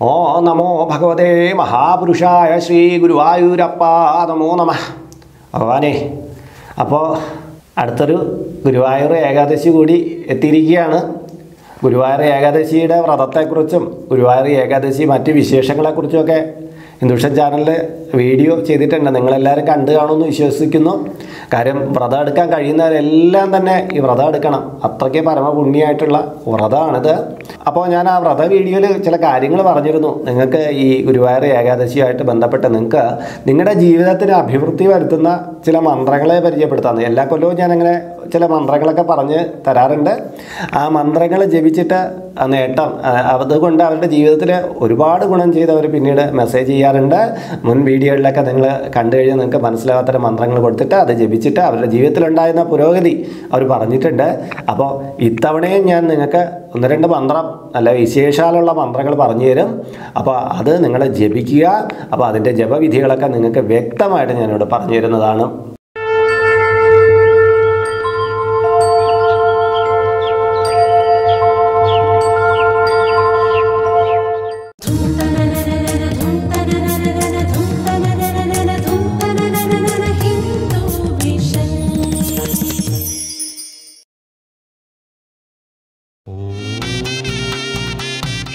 ഓ നമോ ഭഗവതേ മഹാപുരുഷായ ശ്രീ ഗുരുവായൂരപ്പ നമോ നമ. ഭഗവാനെ അപ്പോൾ അടുത്തൊരു ഗുരുവായൂർ ഏകാദശി കൂടി എത്തിയിരിക്കുകയാണ്. ഗുരുവായൂർ ഏകാദശിയുടെ വ്രതത്തെക്കുറിച്ചും ഗുരുവായൂർ ഏകാദശി മറ്റ് വിശേഷങ്ങളെക്കുറിച്ചുമൊക്കെ ഹിന്ദുഷൻ ചാനലിൽ വീഡിയോ ചെയ്തിട്ടുണ്ട്. നിങ്ങളെല്ലാവരും കണ്ടു കാണുമെന്ന് വിശ്വസിക്കുന്നു. കാര്യം വ്രതം എടുക്കാൻ കഴിയുന്നവരെല്ലാം തന്നെ ഈ വ്രതം എടുക്കണം. അത്രയ്ക്ക് പരമപുണ്യമായിട്ടുള്ള വ്രതമാണിത്. അപ്പോൾ ഞാൻ ആ വ്രത വീഡിയോയിൽ ചില കാര്യങ്ങൾ പറഞ്ഞിരുന്നു. നിങ്ങൾക്ക് ഈ ഗുരുവായൂർ ഏകാദശിയായിട്ട് ബന്ധപ്പെട്ട് നിങ്ങൾക്ക് നിങ്ങളുടെ ജീവിതത്തിന് അഭിവൃദ്ധി വരുത്തുന്ന ചില മന്ത്രങ്ങളെ പരിചയപ്പെടുത്താമെന്ന് എല്ലാ കൊല്ലവും ഞാനങ്ങനെ ചില മന്ത്രങ്ങളൊക്കെ പറഞ്ഞ് തരാറുണ്ട്. ആ മന്ത്രങ്ങൾ ജപിച്ചിട്ട് നേട്ടം അതുകൊണ്ട് അവരുടെ ജീവിതത്തിൽ ഒരുപാട് ഗുണം ചെയ്ത് അവർ പിന്നീട് മെസ്സേജ് ചെയ്യാറുണ്ട്. മുൻ വീഡിയോകളിലൊക്കെ നിങ്ങൾ കണ്ടു കഴിഞ്ഞാൽ നിങ്ങൾക്ക് മനസ്സിലാവാത്ത മന്ത്രങ്ങൾ കൊടുത്തിട്ട് അത് ജപിച്ചിട്ട് അവരുടെ ജീവിതത്തിലുണ്ടായിരുന്ന പുരോഗതി അവർ പറഞ്ഞിട്ടുണ്ട്. അപ്പോൾ ഇത്തവണയും ഞാൻ നിങ്ങൾക്ക് ഒന്ന് രണ്ട് മന്ത്രം അല്ല വിശേഷാലുള്ള മന്ത്രങ്ങൾ പറഞ്ഞു തരും. അപ്പോൾ അത് നിങ്ങൾ ജപിക്കുക. അപ്പോൾ അതിന്റെ ജപവിധികളൊക്കെ നിങ്ങൾക്ക് വ്യക്തമായിട്ട് ഞാനിവിടെ പറഞ്ഞു തരുന്നതാണ്.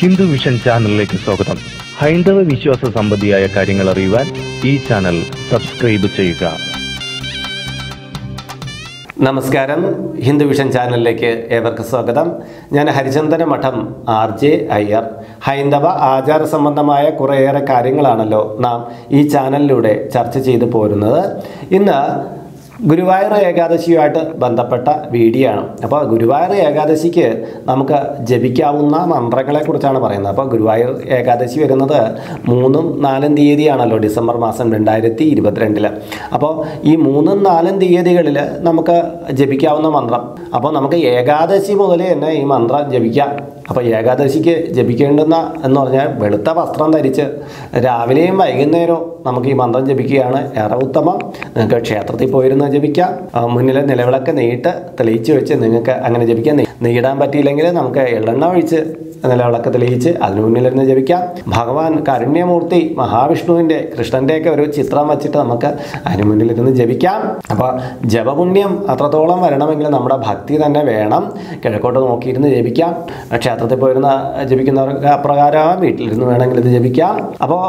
ഹിന്ദു മിഷൻ ചാനലിലേക്ക് സ്വാഗതം. ഹൈന്ദവ വിശ്വാസ സംബന്ധിയായ കാര്യങ്ങൾ അറിയുവാൻ ഈ ചാനൽ സബ്സ്ക്രൈബ് ചെയ്യുക. നമസ്കാരം. ഹിന്ദു വിഷൻ ചാനലിലേക്ക് ഏവർക്കും സ്വാഗതം. ഞാൻ ഹരിചന്ദന മഠം ആർ ജെ അയ്യർ. ഹൈന്ദവ ആചാര സംബന്ധമായ കുറേയേറെ കാര്യങ്ങളാണല്ലോ നാം ഈ ചാനലിലൂടെ ചർച്ച ചെയ്തു പോരുന്നത്. ഇന്ന് ഗുരുവായൂർ ഏകാദശിയുമായിട്ട് ബന്ധപ്പെട്ട വീഡിയോ ആണ് അപ്പോൾ ഗുരുവായൂർ ഏകാദശിക്ക് നമുക്ക് ജപിക്കാവുന്ന മന്ത്രങ്ങളെക്കുറിച്ചാണ് പറയുന്നത്. അപ്പോൾ ഗുരുവായൂർ ഏകാദശി വരുന്നത് മൂന്നും നാലും തീയതിയാണല്ലോ ഡിസംബർ മാസം രണ്ടായിരത്തി ഇരുപത്തിരണ്ടിൽ അപ്പോൾ ഈ മൂന്നും നാലും തീയതികളിൽ നമുക്ക് ജപിക്കാവുന്ന മന്ത്രം. അപ്പോൾ നമുക്ക് ഏകാദശി മുതലേ തന്നെ ഈ മന്ത്രം ജപിക്കാം. അപ്പോൾ ഏകാദശിക്ക് ജപിക്കേണ്ടുന്ന എന്ന് പറഞ്ഞാൽ വെളുത്ത വസ്ത്രം ധരിച്ച് രാവിലെയും വൈകുന്നേരവും നമുക്ക് ഈ മന്ത്രം ജപിക്കുകയാണ്. ഏറെ ഉത്തമം. നിങ്ങൾക്ക് ക്ഷേത്രത്തിൽ പോയിരുന്ന് ജപിക്കാം. മുന്നിലെ നിലവിളക്ക് നീട്ട് തെളിയിച്ച് വെച്ച് നിങ്ങൾക്ക് അങ്ങനെ ജപിക്കാം. നെയ്യിടാൻ പറ്റിയില്ലെങ്കിൽ നമുക്ക് എള്ളെണ്ണ ഒഴിച്ച് നിലവിളക്ക് തെളിയിച്ച് അതിന് മുന്നിലിരുന്ന് ജപിക്കാം. ഭഗവാൻ കാരുണ്യമൂർത്തി മഹാവിഷ്ണുവിന്റെ കൃഷ്ണന്റെയൊക്കെ ഒരു ചിത്രം വച്ചിട്ട് നമുക്ക് അതിന് മുന്നിലിരുന്ന് ജപിക്കാം. അപ്പോൾ ജപപുണ്യം അത്രത്തോളം വരണമെങ്കിൽ നമ്മുടെ ഭക്തി തന്നെ വേണം. കിഴക്കോട്ട് നോക്കിയിരുന്ന് ജപിക്കാം. ക്ഷേത്രത്തിൽ പോയിരുന്ന ജപിക്കുന്നവർക്ക് അപ്രകാരം വീട്ടിലിരുന്ന് വേണമെങ്കിൽ ഇത് ജപിക്കാം. അപ്പോൾ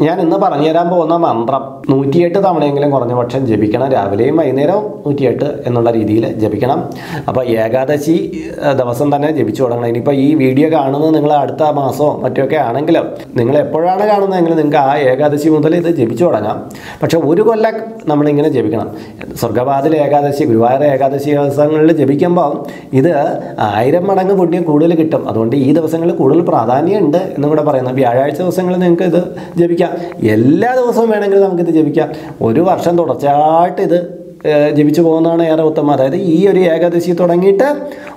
ഞാൻ ഇന്ന് പറഞ്ഞു തരാൻ പോകുന്ന മന്ത്രം നൂറ്റിയെട്ട് തവണയെങ്കിലും കുറഞ്ഞ പക്ഷം ജപിക്കണം. രാവിലെയും വൈകുന്നേരവും നൂറ്റിയെട്ട് എന്നുള്ള രീതിയിൽ ജപിക്കണം. അപ്പോൾ ഏകാദശി ദിവസം തന്നെ ജപിച്ചു തുടങ്ങണം. ഇനിയിപ്പോൾ ഈ വീഡിയോ കാണുന്നത് നിങ്ങൾ അടുത്ത മാസമോ മറ്റൊക്കെ ആണെങ്കിലും നിങ്ങൾ എപ്പോഴാണ് കാണുന്നതെങ്കിൽ നിങ്ങൾക്ക് ആ ഏകാദശി മുതൽ ഇത് ജപിച്ചു തുടങ്ങാം. പക്ഷേ ഒരു കൊല്ലം നമ്മളിങ്ങനെ ജപിക്കണം. സ്വർഗവാതിൽ ഏകാദശി ഗുരുവായൂർ ഏകാദശി ദിവസങ്ങളിൽ ജപിക്കുമ്പോൾ ഇത് ആയിരം മടങ്ങ് പുണ്യം കൂടുതൽ കിട്ടും. അതുകൊണ്ട് ഈ ദിവസങ്ങളിൽ കൂടുതൽ പ്രാധാന്യമുണ്ട് എന്നും കൂടെ പറയുന്നത് വ്യാഴാഴ്ച ദിവസങ്ങളിൽ നിങ്ങൾക്ക് ഇത് ജപിക്കാം. എല്ലാ ദിവസവും വേണമെങ്കിൽ നമുക്കിത് ജപിക്കാം. ഒരു വർഷം തുടർച്ചയായിട്ട് ഇത് ജപിച്ചു പോകുന്നതാണ് ഏറെ ഉത്തമം. അതായത് ഈ ഒരു ഏകാദശി തുടങ്ങിയിട്ട്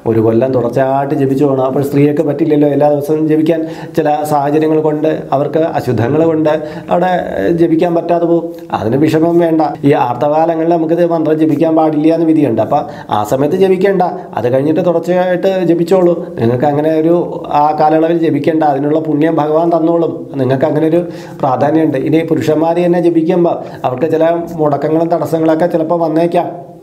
ഒരു കൊല്ലം തുടർച്ചയായിട്ട് ജപിച്ചു പോകണം. അപ്പോൾ സ്ത്രീയൊക്കെ പറ്റില്ലല്ലോ. എല്ലാ ദിവസവും ജപിക്കാൻ ചില സാഹചര്യങ്ങൾ കൊണ്ട് അവർക്ക് അശുദ്ധങ്ങൾ കൊണ്ട് അവിടെ ജപിക്കാൻ പറ്റാതെ പോകും. അതിന് വിഷമം വേണ്ട. ഈ ആർത്തകാലങ്ങളിൽ നമുക്കിത് മന്ത്രം ജപിക്കാൻ പാടില്ല എന്ന് വിധിയുണ്ട്. അപ്പോൾ ആ സമയത്ത് ജപിക്കേണ്ട. അത് കഴിഞ്ഞിട്ട് തുടർച്ചയായിട്ട് ജപിച്ചോളൂ. നിങ്ങൾക്ക് അങ്ങനെ ഒരു ആ കാലയളവിൽ ജപിക്കേണ്ട. അതിനുള്ള പുണ്യം ഭഗവാൻ തന്നോളും. നിങ്ങൾക്ക് അങ്ങനെ ഒരു പ്രാധാന്യമുണ്ട്. ഇനി പുരുഷന്മാർ തന്നെ ജപിക്കുമ്പോൾ അവർക്ക് ചില മുടക്കങ്ങളും തടസ്സങ്ങളൊക്കെ ചിലപ്പോൾ വന്നേക്കാം.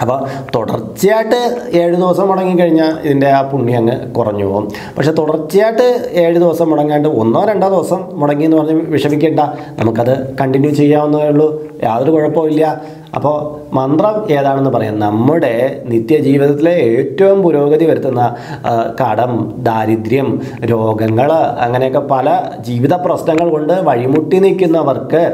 അപ്പോൾ തുടർച്ചയായിട്ട് ഏഴ് ദിവസം മുടങ്ങിക്കഴിഞ്ഞാൽ ഇതിന്റെ ആ പുണ്യം അങ്ങ് കുറഞ്ഞു പോകും. പക്ഷേ തുടർച്ചയായിട്ട് ഏഴ് ദിവസം മുടങ്ങാണ്ട് ഒന്നോ രണ്ടോ ദിവസം മുടങ്ങി എന്ന് പറഞ്ഞ് വിഷമിക്കേണ്ട. നമുക്കത് കണ്ടിന്യൂ ചെയ്യാവുന്നതേ ഉള്ളൂ. യാതൊരു കുഴപ്പമില്ല അപ്പോൾ മന്ത്രം ഏതാണെന്ന് പറയാം. നമ്മുടെ നിത്യജീവിതത്തിലെ ഏറ്റവും പുരോഗതി വരുത്തുന്ന കടം ദാരിദ്ര്യം രോഗങ്ങൾ അങ്ങനെയൊക്കെ പല ജീവിത പ്രശ്നങ്ങൾ കൊണ്ട് വഴിമുട്ടി നിൽക്കുന്നവർക്ക്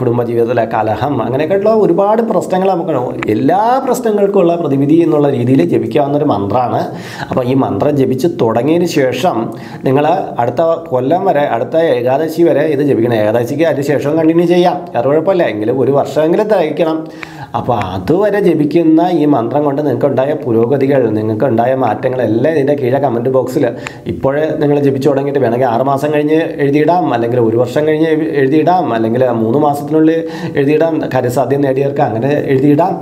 കുടുംബജീവിതത്തിലെ കലഹം അങ്ങനെയൊക്കെയുള്ള ഒരുപാട് പ്രശ്നങ്ങൾ നമുക്ക് എല്ലാ പ്രശ്നങ്ങൾക്കുള്ള പ്രതിവിധി എന്നുള്ള രീതിയിൽ ജപിക്കാവുന്നൊരു മന്ത്രമാണ് അപ്പോൾ ഈ മന്ത്രം ജപിച്ച് തുടങ്ങിയതിന് ശേഷം നിങ്ങൾ അടുത്ത കൊല്ലം വരെ അടുത്ത ഏകാദശി വരെ ഇത് ജപിക്കണം. ഏകാദശിക്ക് അതിന് ശേഷം കണ്ടിന്യൂ ചെയ്യാം. അത് കുഴപ്പമില്ല. എങ്കിലും ഒരു വർഷമെങ്കിലും തയ്ക്കണം. അപ്പോൾ അതുവരെ ജപിക്കുന്ന ഈ മന്ത്രം കൊണ്ട് നിങ്ങൾക്കുണ്ടായ പുരോഗതികൾ നിങ്ങൾക്കുണ്ടായ മാറ്റങ്ങളെല്ലാം ഇതിന്റെ കീഴെ കമന്റ് ബോക്സിൽ ഇപ്പോഴേ നിങ്ങൾ ജപിച്ചു തുടങ്ങിയിട്ട് വേണമെങ്കിൽ ആറ് മാസം കഴിഞ്ഞ് എഴുതിയിടാം അല്ലെങ്കിൽ ഒരു വർഷം കഴിഞ്ഞ് എഴുതിയിടാം അല്ലെങ്കിൽ മൂന്ന് മാസത്തിനുള്ളിൽ എഴുതിയിടാം കാര്യസാധ്യം നേടിയവർക്ക് അങ്ങനെ എഴുതിയിടാം.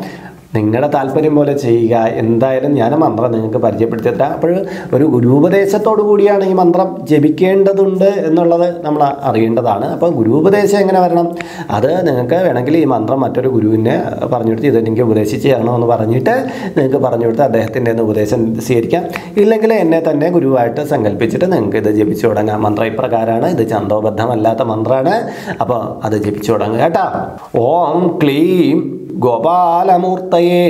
നിങ്ങളുടെ താല്പര്യം പോലെ ചെയ്യുക. എന്തായാലും ഞാൻ മന്ത്രം നിങ്ങൾക്ക് പരിചയപ്പെടുത്തി തരാം അപ്പോൾ ഒരു ഗുരുപദേശത്തോടു കൂടിയാണ് ഈ മന്ത്രം ജപിക്കേണ്ടതുണ്ട് എന്നുള്ളത് നമ്മൾ അറിയേണ്ടതാണ്. അപ്പോൾ ഗുരുപദേശം എങ്ങനെ വരണം? അത് നിങ്ങൾക്ക് വേണമെങ്കിൽ ഈ മന്ത്രം മറ്റൊരു ഗുരുവിനെ പറഞ്ഞു കൊടുത്ത് ഇതെനിക്ക് ഉപദേശിച്ച് തരണമെന്ന് പറഞ്ഞിട്ട് നിങ്ങൾക്ക് പറഞ്ഞു കൊടുത്ത് അദ്ദേഹത്തിന്റെ ഒന്ന് ഉപദേശം സ്വീകരിക്കാം. ഇല്ലെങ്കിൽ എന്നെ തന്നെ ഗുരുവായിട്ട് സങ്കല്പിച്ചിട്ട് നിങ്ങൾക്ക് ഇത് ജപിച്ചു തുടങ്ങാം. മന്ത്രം ഇപ്രകാരമാണ്. ഇത് ചന്തോബദ്ധമല്ലാത്ത മന്ത്രമാണ് അപ്പോൾ അത് ജപിച്ചു തുടങ്ങുക കേട്ടോ. ഓം ക്ലീം ഗോപാലമൂർത്തയേ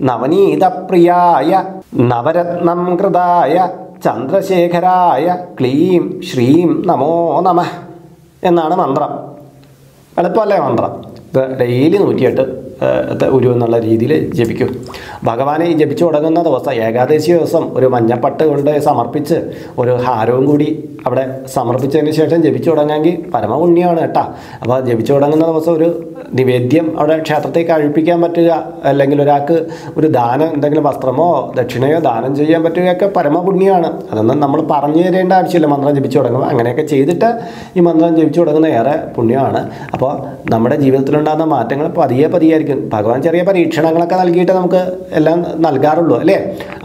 നവനീതപ്രിയായ നവരത്നം കൃതായ ചന്ദ്രശേഖരായ ക്ലീം ശ്രീം നമോ നമ എന്നാണ് മന്ത്രം. എളുപ്പമല്ലേ മന്ത്രം? ഇത് ഡെയിലി നൂറ്റിയെട്ട് ഏഹ്, എന്നുള്ള രീതിയിൽ ജപിക്കും. ഭഗവാനെ ജപിച്ചു തുടങ്ങുന്ന ദിവസം ഏകാദശി ദിവസം ഒരു മഞ്ഞപ്പട്ട് കൊണ്ട് സമർപ്പിച്ച് ഒരു ഹാരവും കൂടി അവിടെ സമർപ്പിച്ചതിന് ശേഷം ജപിച്ചു തുടങ്ങാമെങ്കിൽ പരമപുണ്യമാണ് കേട്ടോ. അപ്പോൾ ജപിച്ചു തുടങ്ങുന്ന ദിവസം ഒരു നിവേദ്യം അവിടെ ക്ഷേത്രത്തേക്ക് കഴിപ്പിക്കാൻ പറ്റുക അല്ലെങ്കിൽ ഒരാൾക്ക് ഒരു ദാനം എന്തെങ്കിലും വസ്ത്രമോ ദക്ഷിണയോ ദാനം ചെയ്യാൻ പറ്റുകയൊക്കെ പരമപുണ്യമാണ്. അതൊന്നും നമ്മൾ പറഞ്ഞു തരേണ്ട ആവശ്യമില്ല. മന്ത്രം ജപിച്ചു തുടങ്ങുമ്പോൾ അങ്ങനെയൊക്കെ ചെയ്തിട്ട് ഈ മന്ത്രം ജപിച്ചു തുടങ്ങുന്ന ഏറെ പുണ്യമാണ്. അപ്പോൾ നമ്മുടെ ജീവിതത്തിലുണ്ടാകുന്ന മാറ്റങ്ങൾ പതിയെ പതിയായിരിക്കും. ഭഗവാൻ ചെറിയ പരീക്ഷണങ്ങളൊക്കെ നൽകിയിട്ട് നമുക്ക് എല്ലാം നൽകാറുള്ളൂ അല്ലേ?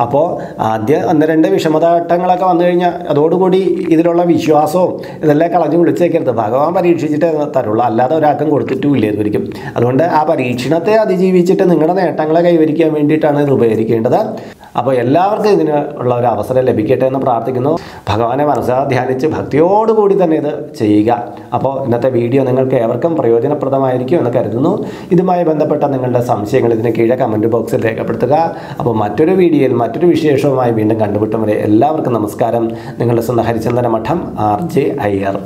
അപ്പോൾ ആദ്യ ഒന്ന് രണ്ട് വിഷമതഘട്ടങ്ങളൊക്കെ വന്നു കഴിഞ്ഞാൽ അതോടുകൂടി ഇതിലുള്ള വിശ്വാസവും ഇതെല്ലാം കളഞ്ഞ് വിളിച്ചേക്കരുത് ഭഗവാൻ പരീക്ഷിച്ചിട്ടേ തരുള്ളൂ. അല്ലാതെ ഒരാൾക്കും കൊടുത്തിട്ടുമില്ല ഇതുവരെയും അതുകൊണ്ട് ആ പരീക്ഷണത്തെ അതിജീവിച്ചിട്ട് നിങ്ങളുടെ നേട്ടങ്ങളെ കൈവരിക്കാൻ വേണ്ടിയിട്ടാണ് ഇത് ഉപകരിക്കേണ്ടത്. അപ്പോൾ എല്ലാവർക്കും ഇതിന് ഉള്ള ഒരു അവസരം ലഭിക്കട്ടെ എന്ന് പ്രാർത്ഥിക്കുന്നു. ഭഗവാനെ മനസ്സാ ധ്യാനിച്ച് ഭക്തിയോടുകൂടി തന്നെ ഇത് ചെയ്യുക. അപ്പോൾ ഇന്നത്തെ വീഡിയോ നിങ്ങൾക്ക് ഏവർക്കും പ്രയോജനപ്രദമായിരിക്കും എന്ന് കരുതുന്നു. ഇതുമായി ബന്ധപ്പെട്ട നിങ്ങളുടെ സംശയങ്ങൾ ഇതിന് കീഴെ കമന്റ് ബോക്സിൽ രേഖപ്പെടുത്തുക. അപ്പോൾ മറ്റൊരു വീഡിയോയിൽ മറ്റൊരു വിശേഷവുമായി വീണ്ടും കണ്ടുമുട്ടും വരെ എല്ലാവർക്കും നമസ്കാരം. നിങ്ങളുടെ സ്വന്തം ഹരിചന്ദന മഠം ആർ ജെ അയ്യർ.